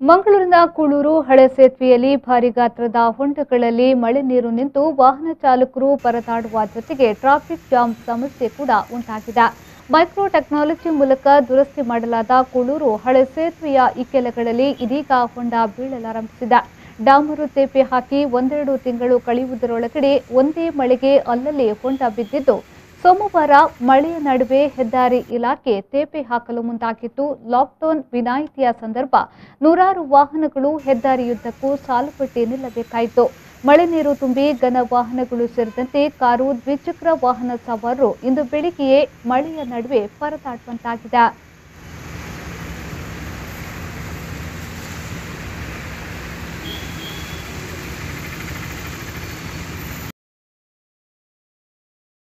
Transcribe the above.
ಮಂಗಳೂರಿನ ಕೂಳೂರು ಹಳೆ ಸೇತುವೆಯಲ್ಲಿ ಭಾರಿ ಗಾತ್ರದ ಹೊಂಡಗಳಲ್ಲಿ ಮಳೆ ನೀರು ನಿಂತು ವಾಹನ ಚಾಲಕರು ಪರದಾಡುವ ಜೊತೆಗೆ ಟ್ರಾಫಿಕ್ ಜಾಮ್ ಸಮಸ್ಯೆ ಕೂಡ ಉಂಟಾಗಿದೆ. ಮೈಕ್ರೋ ಟೆಕ್ನಾಲಜಿ ಮೂಲಕ ದುರಸ್ತಿ ಮಾಡಲಾದ ಕೂಳೂರು ಹಳೆ ಸೇತುವೆಯ ಇಕ್ಕೆಲಗಳಲ್ಲಿ ಇದೀಗ ಹೊಂಡ ಬೀಳಲಾರಂಭಿಸಿದೆ. ಡಾಮರು ತೇಪೆ ಹಾಕಿ ಒಂದೆರಡು ತಿಂಗಳು ಕಳೆಯುವುದರೊಳಗಡೆ ಒಂದೇ ಮಳೆಗೆ ಅಲ್ಲಲ್ಲಿ ಹೊಂಡ ಬಿದ್ದಿದ್ದು ಸೋಮವಾರ ಮಳೆಯ ನಡುವೆ ಹೆದ್ದಾರಿ ಇಲಾಖೆ ತೇಪೆ ಹಾಕಲು ಮುಂದಾಗಿದ್ದು, ಲಾಕ್ಡೌನ್ ವಿನಾಯಿತಿಯ ಸಂದರ್ಭ ನೂರಾರು ವಾಹನಗಳು ಹೆದ್ದಾರಿಯುದ್ದಕ್ಕೂ ಸಾಲುಪಟ್ಟಿ ನಿಲ್ಲಬೇಕಾಯಿತು. ಮಳೆ ನೀರು ತುಂಬಿ ಘನ ವಾಹನಗಳು ಸೇರಿದಂತೆ ಕಾರು ದ್ವಿಚಕ್ರ ವಾಹನ ಸವಾರರು ಇಂದು ಬೆಳಿಗ್ಗೆಯೇ ಮಳೆಯ ನಡುವೆ ಪರದಾಡುವಂತಾಗಿದೆ.